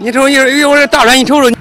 你瞅一一会儿大船，你瞅瞅。